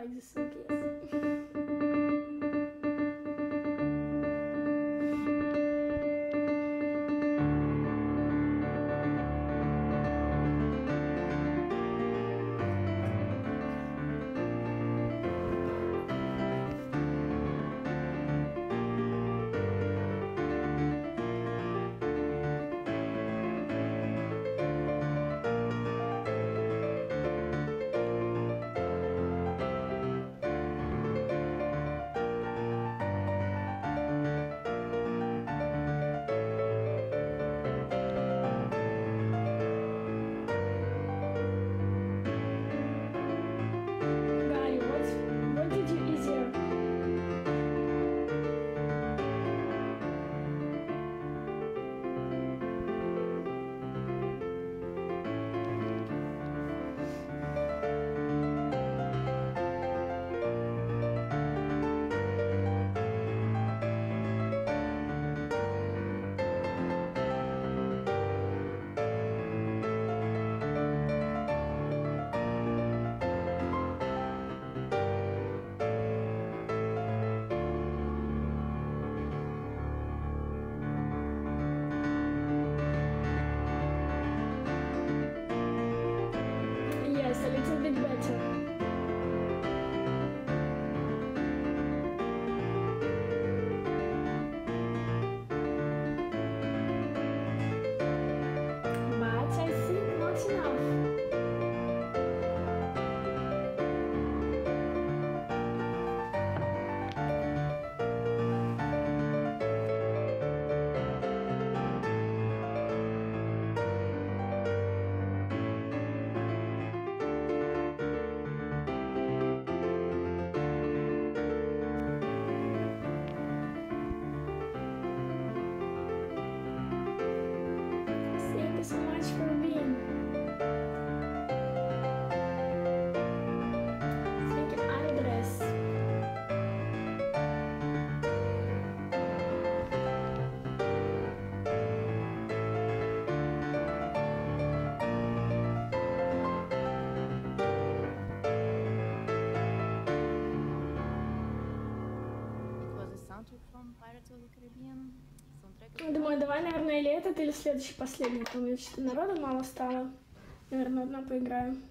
like this song, давай, наверное, или этот, или следующий последний. Там я что-то народу мало стало. Наверное, одна поиграем.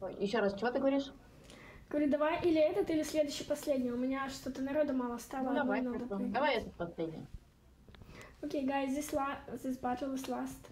Ой, Еще раз, чего ты говоришь? Говорю, давай или этот, или следующий последний. У меня что-то народу мало стало. Ну, давай. Давай этот последний. Okay, guys, this la- this battle is last.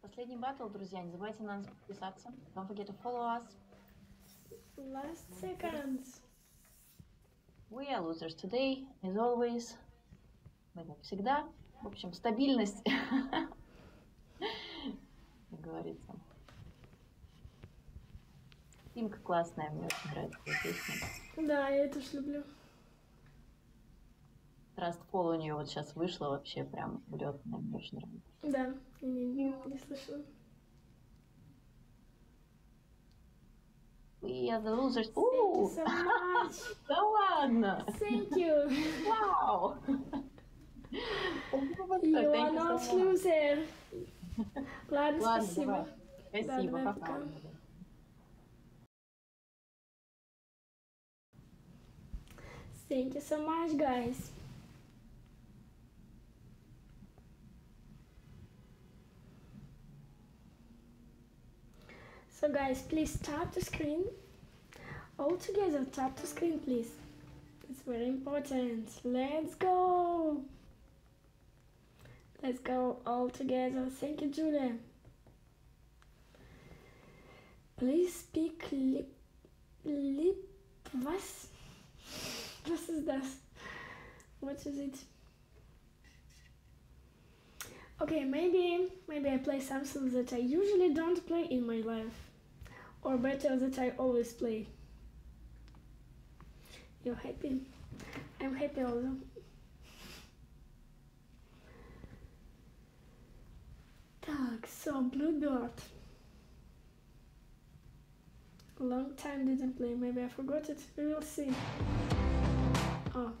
Последний батл, друзья. Не забывайте на нас подписаться. Don't forget to follow us. Last seconds. We are losers today, as always. Мы, как всегда. В общем, стабильность. Как говорится. Тимка классная, мне очень нравится эта песня. Да, я тоже люблю. Trustfall у нее вот сейчас вышла вообще прям влетная, мне очень нравится. Да, не, не, не слышала. We are the losers. Thank you so much. да ладно! Thank you. Вау! You are not loser. Ладно, спасибо. Спасибо, пока. Thank you so much, guys. So, guys, please tap the screen. All together, tap the screen, please. It's very important. Let's go. Let's go all together. Thank you, Julia. Please speak lip. Lip. Was? Was is that? What is it? Okay, maybe maybe I play something that I usually don't play in my life, or better that I always play. You're happy? I'm happy also. Так, so Bluebird. Long time didn't play. Maybe I forgot it. We will see. Oh.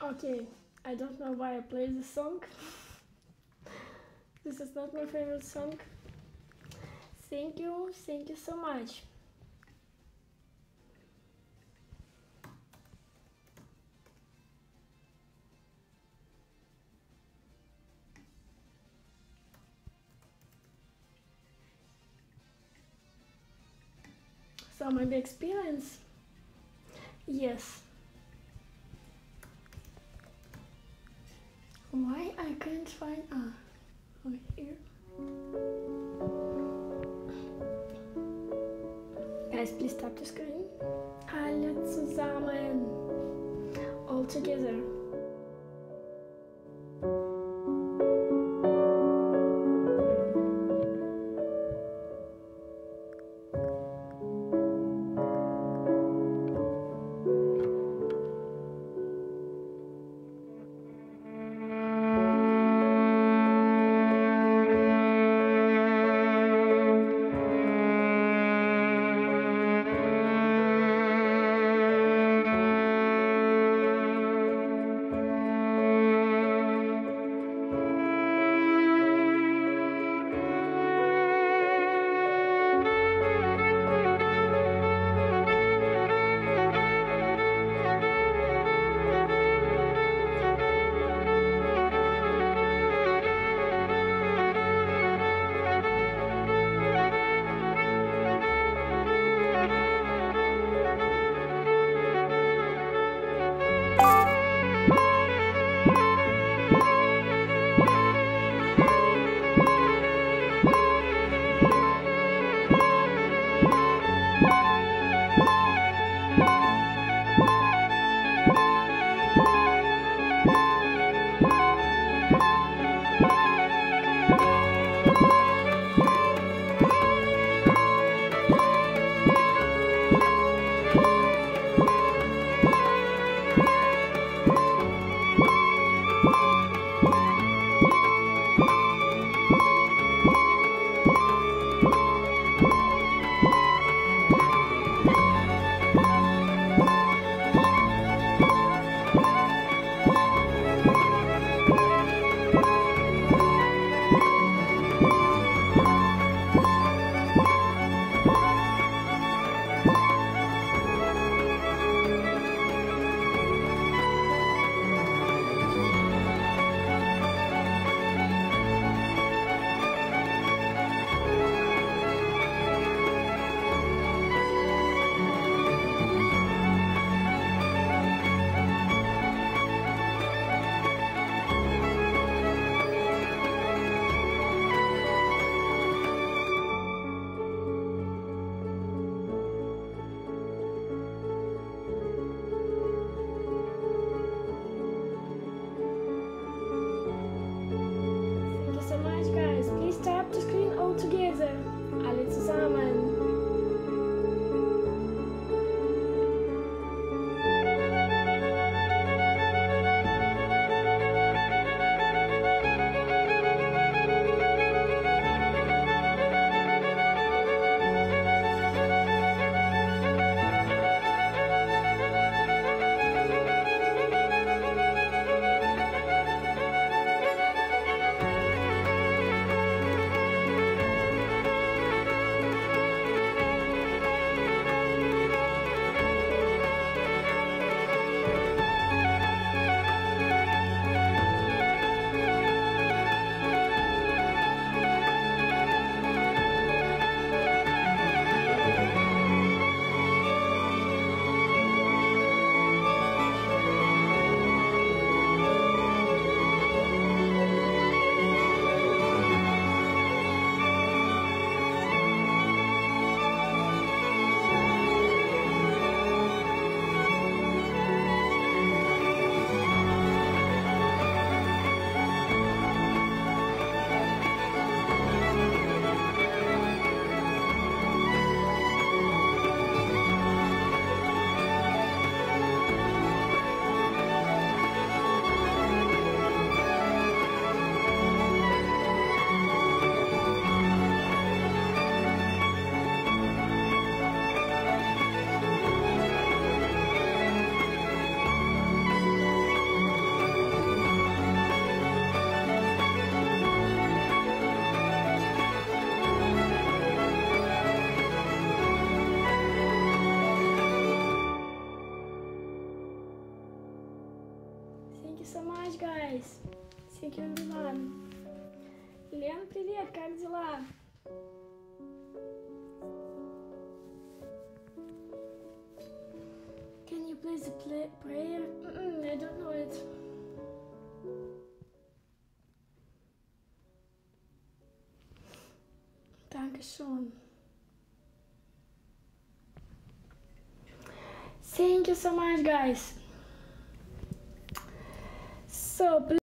Okay, I don't know why I play this song. this is not my favorite song. Thank you, thank you so much. So maybe experience? Yes. I can't find ah over here? Guys, please tap the screen. Alle zusammen. All together. so much, guys. Thank you, everyone. Лен, привет, как дела? Can you please play prayer? Mm-mm, I don't know it. Dankeschön. Thank you so much, guys. So,